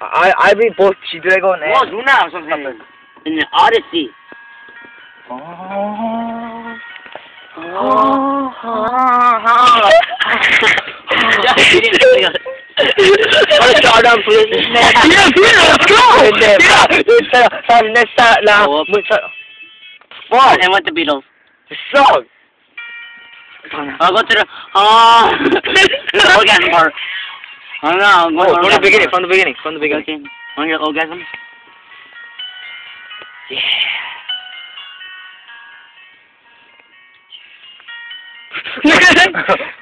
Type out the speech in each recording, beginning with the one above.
I I be both G-Dragon and 와 누나 선생님. in Odyssey. 야, 이리 Jordan Brewster. Yeah, yeah, let's go. Yeah, it's from the start now. Oh, What? And what the Beatles? The song. I'll go to the ah orgasm part. I don't know. I'm going Oh, from the beginning, from the beginning, from the beginning. Okay. Want your orgasm?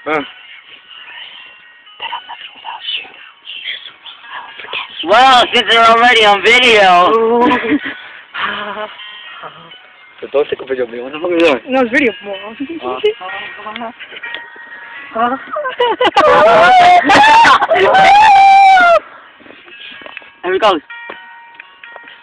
Uh. Well, since they're already on video. So don't take a video of me. What the fuck are you doing? No, it's video, we go.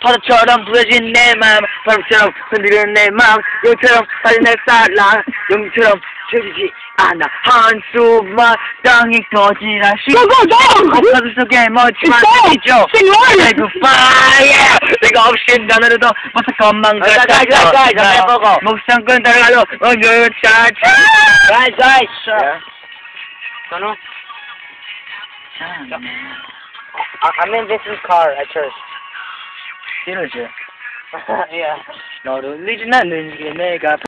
바다처럼 부러진 내 마음 바람처럼 흔드는 내 마음 용처럼 사는 내 사랑 용처럼 채지지 않아. 한숨만 땅이 터지라 시고고고 가슴 속에 멋지만 있죠 아이고 파이어 내가 없이 나누도 못할 것만 같아 목숨 끈달아도 오늘 차차 가이즈 가이즈 선우? 참 I am in Vincent's car at church. Teenager. yeah. No, dude. Legionella.